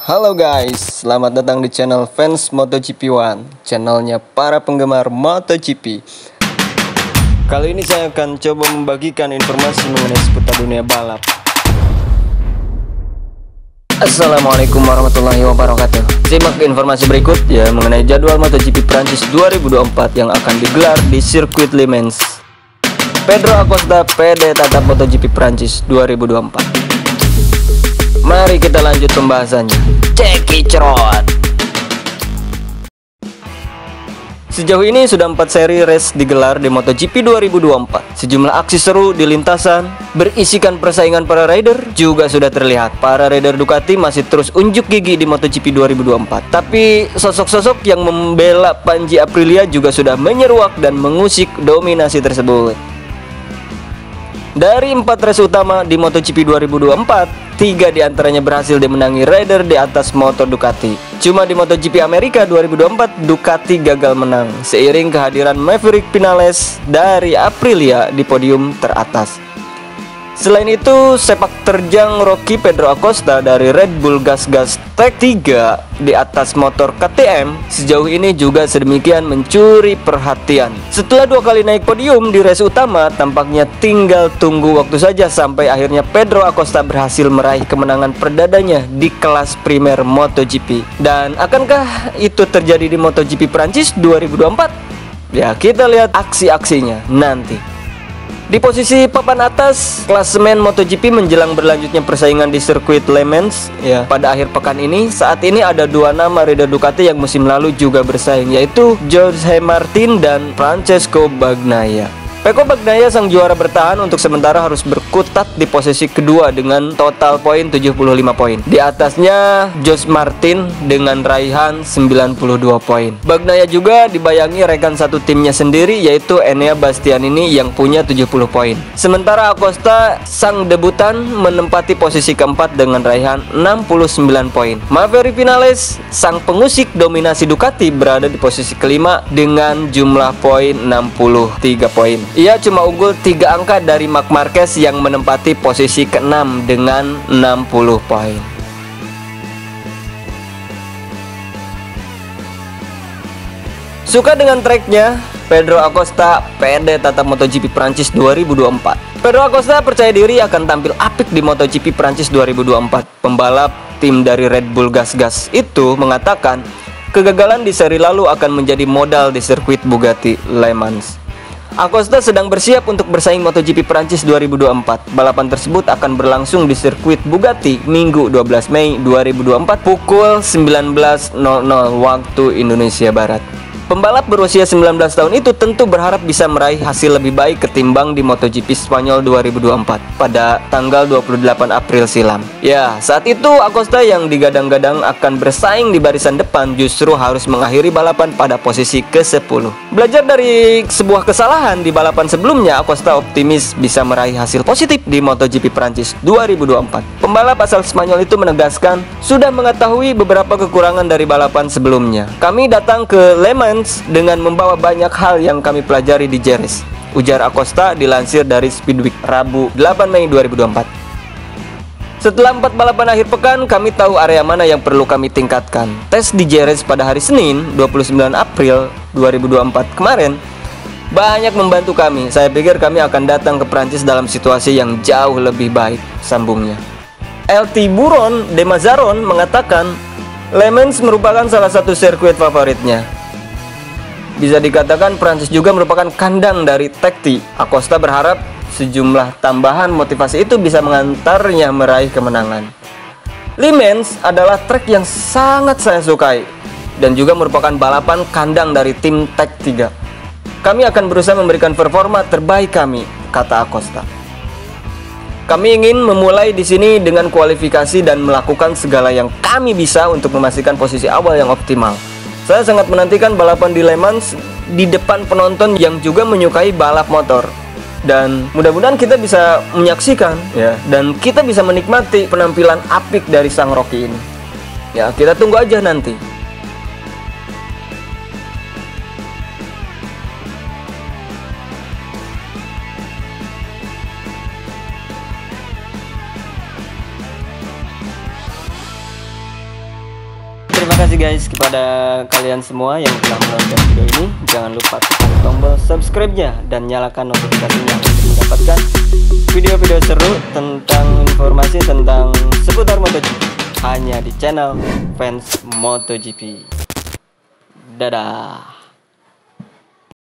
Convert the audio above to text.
Halo guys, selamat datang di channel fans MotoGP One, channelnya para penggemar MotoGP. Kali ini saya akan coba membagikan informasi mengenai seputar dunia balap. Assalamualaikum warahmatullahi wabarakatuh. Simak informasi berikut ya mengenai jadwal MotoGP Prancis 2024 yang akan digelar di sirkuit Le Mans. Pedro Acosta PD tatap MotoGP Prancis 2024. Mari kita lanjut pembahasannya. Cekicrot. Sejauh ini sudah 4 seri race digelar di MotoGP 2024. Sejumlah aksi seru di lintasan, berisikan persaingan para rider juga sudah terlihat. Para rider Ducati masih terus unjuk gigi di MotoGP 2024. Tapi sosok-sosok yang membela Panji Aprilia juga sudah menyeruak dan mengusik dominasi tersebut. Dari empat race utama di MotoGP 2024, Tiga di antaranya berhasil dimenangi rider di atas motor Ducati. Cuma di MotoGP Amerika 2024 Ducati gagal menang seiring kehadiran Maverick Vinales dari Aprilia di podium teratas. Selain itu, sepak terjang Rocky Pedro Acosta dari Red Bull Gas Gas Tech 3 di atas motor KTM sejauh ini juga sedemikian mencuri perhatian. Setelah dua kali naik podium di race utama, tampaknya tinggal tunggu waktu saja sampai akhirnya Pedro Acosta berhasil meraih kemenangan perdadanya di kelas primer MotoGP. Dan akankah itu terjadi di MotoGP Prancis 2024? Ya, kita lihat aksi-aksinya nanti. Di posisi papan atas, klasemen MotoGP menjelang berlanjutnya persaingan di sirkuit Le Mans ya. Pada akhir pekan ini, saat ini ada dua nama rider Ducati yang musim lalu juga bersaing yaitu Jorge Martin dan Francesco Bagnaia. Peko Bagnaia sang juara bertahan untuk sementara harus berkutat di posisi kedua dengan total poin 75 poin. Di atasnya Jos Martin dengan raihan 92 poin. Bagnaia juga dibayangi rekan satu timnya sendiri yaitu Enea Bastianini yang punya 70 poin. Sementara Acosta sang debutan menempati posisi keempat dengan raihan 69 poin. Maverick Vinales sang pengusik dominasi Ducati berada di posisi kelima dengan jumlah poin 63 poin. Ia cuma unggul 3 angka dari Mark Marquez yang menempati posisi ke-6 dengan 60 poin. Suka dengan tracknya, Pedro Acosta PD tatap MotoGP Prancis 2024. Pedro Acosta percaya diri akan tampil apik di MotoGP Prancis 2024. Pembalap tim dari Red Bull Gas Gas itu mengatakan kegagalan di seri lalu akan menjadi modal di sirkuit Bugatti Le Mans. Acosta sedang bersiap untuk bersaing MotoGP Prancis 2024. Balapan tersebut akan berlangsung di sirkuit Bugatti Minggu 12 Mei 2024 pukul 19.00 waktu Indonesia Barat. Pembalap berusia 19 tahun itu tentu berharap bisa meraih hasil lebih baik ketimbang di MotoGP Spanyol 2024 pada tanggal 28 April silam. Ya, saat itu Acosta yang digadang-gadang akan bersaing di barisan depan justru harus mengakhiri balapan pada posisi ke-10. Belajar dari sebuah kesalahan di balapan sebelumnya, Acosta optimis bisa meraih hasil positif di MotoGP Prancis 2024. Pembalap asal Spanyol itu menegaskan sudah mengetahui beberapa kekurangan dari balapan sebelumnya. Kami datang ke Le Mans dengan membawa banyak hal yang kami pelajari di Jerez. Ujar Acosta dilansir dari Speedweek Rabu 8 Mei 2024. Setelah empat balapan akhir pekan, kami tahu area mana yang perlu kami tingkatkan. Tes di Jerez pada hari Senin, 29 April 2024 kemarin, banyak membantu kami. Saya pikir kami akan datang ke Prancis dalam situasi yang jauh lebih baik, sambungnya. LT Buron de Mazaron mengatakan, Le Mans merupakan salah satu sirkuit favoritnya. Bisa dikatakan Prancis juga merupakan kandang dari Tekti. Acosta berharap sejumlah tambahan motivasi itu bisa mengantarnya meraih kemenangan. Le Mans adalah trek yang sangat saya sukai dan juga merupakan balapan kandang dari tim Tech 3. Kami akan berusaha memberikan performa terbaik kami, kata Acosta. Kami ingin memulai di sini dengan kualifikasi dan melakukan segala yang kami bisa untuk memastikan posisi awal yang optimal. Saya sangat menantikan balapan di Le Mans di depan penonton yang juga menyukai balap motor. Dan mudah-mudahan kita bisa menyaksikan ya dan kita bisa menikmati penampilan apik dari sang Rocky ini. Ya, kita tunggu aja nanti. Kasih guys kepada kalian semua yang telah menonton video ini. Jangan lupa tekan tombol subscribe-nya dan nyalakan notifikasinya untuk mendapatkan video-video seru tentang informasi tentang seputar MotoGP hanya di channel fans MotoGP. Dadah.